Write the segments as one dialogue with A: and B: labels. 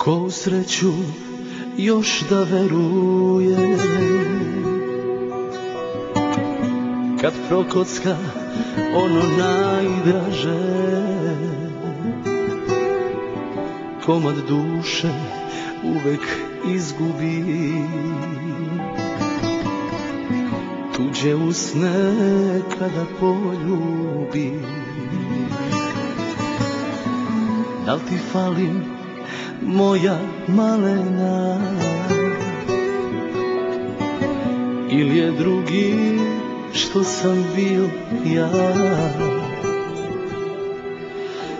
A: Ko u sreću još da veruje. Kad prokocka ono najdraže Komad duše uvek izgubi. Tuđe usne kada poljubi. Da li ti falim moja malena. Ili je drugi što sam bio ja?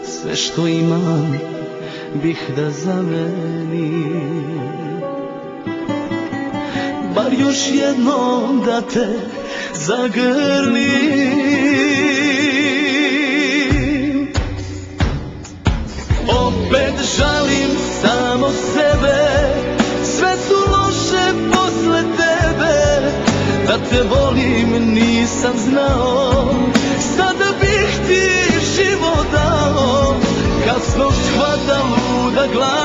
A: Sve što imam bih da zamenim. Bar još jednom da te zagrlim. Opet žalim samo sebe. Sve su loše posle tebe. Da te volim nisam znao. Sada bih ti život dao. Kad smo shvata luda glava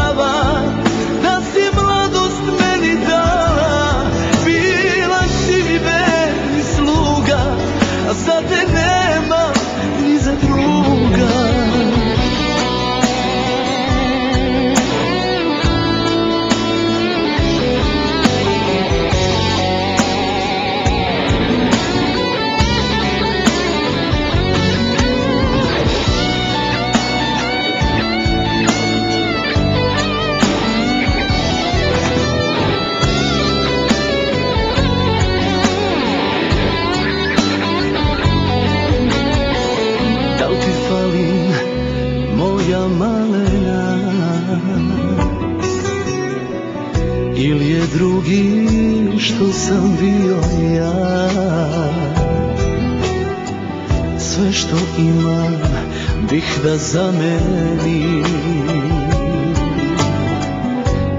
A: moja malena. Ili je drugi što sam bio ja? Sve što imam bih da zamenim.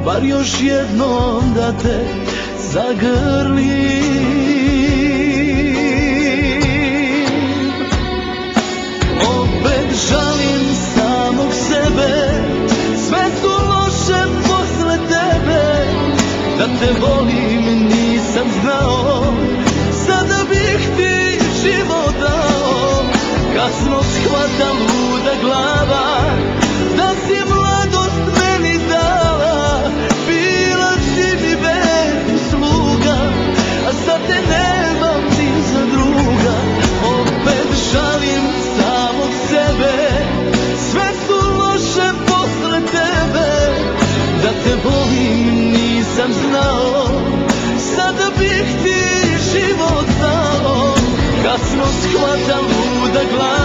A: Bar još jednom da te zagrlim te volim nisam znao. Sada bih ti život dao. Kasno shvata luda glava Da si ti život dao